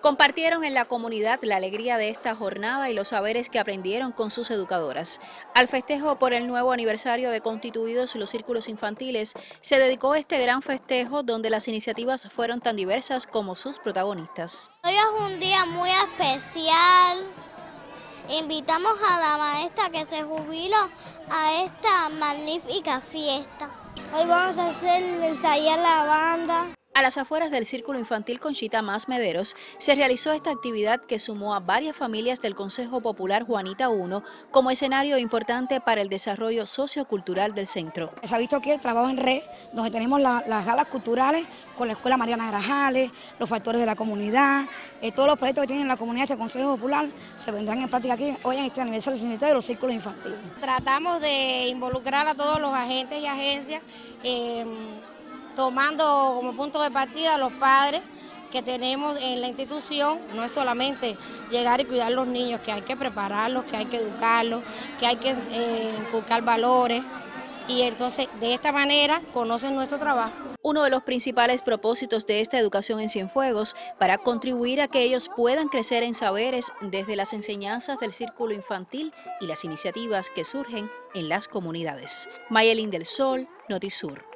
Compartieron en la comunidad la alegría de esta jornada y los saberes que aprendieron con sus educadoras. Al festejo por el nuevo aniversario de constituidos los círculos infantiles, se dedicó este gran festejo donde las iniciativas fueron tan diversas como sus protagonistas. Hoy es un día muy especial. Invitamos a la maestra que se jubiló a esta magnífica fiesta. Hoy vamos a hacer ensayar la banda. A las afueras del Círculo Infantil Conchita Más Mederos se realizó esta actividad que sumó a varias familias del Consejo Popular Juanita I como escenario importante para el desarrollo sociocultural del centro. Se ha visto aquí el trabajo en red, donde tenemos las galas culturales con la Escuela Mariana Grajales, los factores de la comunidad, eh, todos los proyectos que tiene la comunidad del Consejo Popular se vendrán en práctica aquí hoy en este aniversario 63 de los círculos infantiles. Tratamos de involucrar a todos los agentes y agencias. Eh, tomando como punto de partida a los padres que tenemos en la institución, no es solamente llegar y cuidar a los niños, que hay que prepararlos, que hay que educarlos, que hay que eh, inculcar valores y entonces de esta manera conocen nuestro trabajo. Uno de los principales propósitos de esta educación en Cienfuegos para contribuir a que ellos puedan crecer en saberes desde las enseñanzas del círculo infantil y las iniciativas que surgen en las comunidades. Mayelín del Sol, Notisur.